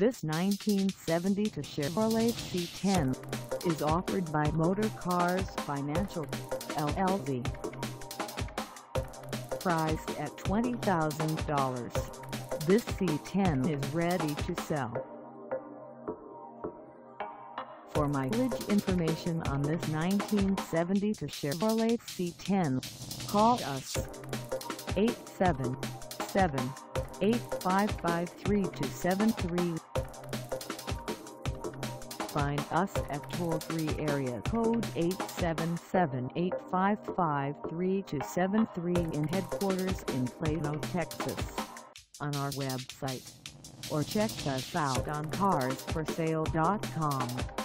This 1970 Chevrolet C10 is offered by Motor Cars Financial, LLC. Priced at $20,000, this C10 is ready to sell. For mileage information on this 1970 Chevrolet C10, call us 877-855-3273. Find us at toll-free area code 877-855-3273 in headquarters in Plano, Texas, on our website, or check us out on carsforsale.com.